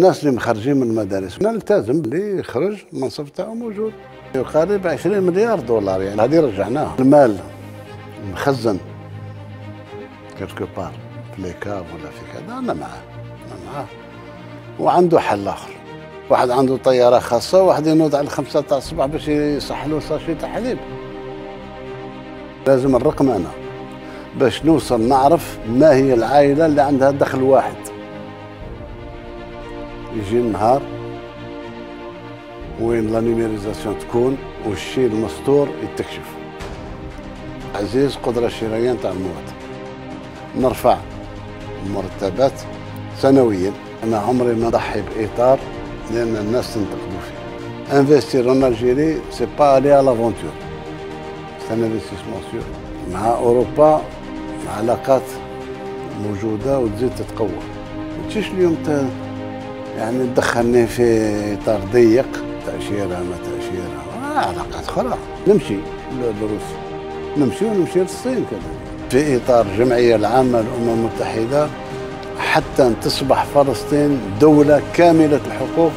الناس اللي مخرجين من المدارس نلتزم اللي يخرج المنصب تاعو موجود. يقارب 20 مليار دولار يعني. هذه رجعناها المال مخزن. quelque part في les caves ولا في كذا أنا معاه. أنا معاه. وعنده حل آخر. واحد عنده طيارة خاصة واحد ينوض على الخمسة تاع الصباح باش يصح له sachet تاع حليب. لازم الرقم أنا. باش نوصل نعرف ما هي العائلة اللي عندها دخل واحد. يجي النهار وين la numérisation تكون والشيء المستور يتكشف. تعزيز قدرة شرائية تاع المواطن نرفع المرتبات سنويا أنا عمري ما ضحي بإطار لأن الناس تنتقدوا فيه. investir en Algérie c'est pas aller à l'aventure c'est un investissement sûr مع أوروبا علاقات موجودة وتزيد تتقوى. ما تجيش اليوم يعني تدخلني في اطار ضيق تأشيرة ما تأشيرة. علاقات أخرى. نمشي لروسيا نمشي ونمشي للصين كذا. في إطار الجمعيه العامة للأمم المتحدة حتى أن تصبح فلسطين دولة كاملة الحقوق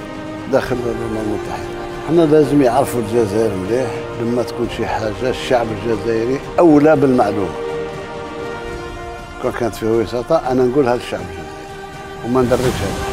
داخل الأمم المتحدة. إحنا لازم يعرفوا الجزائر مليح. لما تكون شي حاجة الشعب الجزائري أولى بالمعلومة. كون كانت فيه وساطة أنا نقولها للشعب الجزائري. وما ندرجها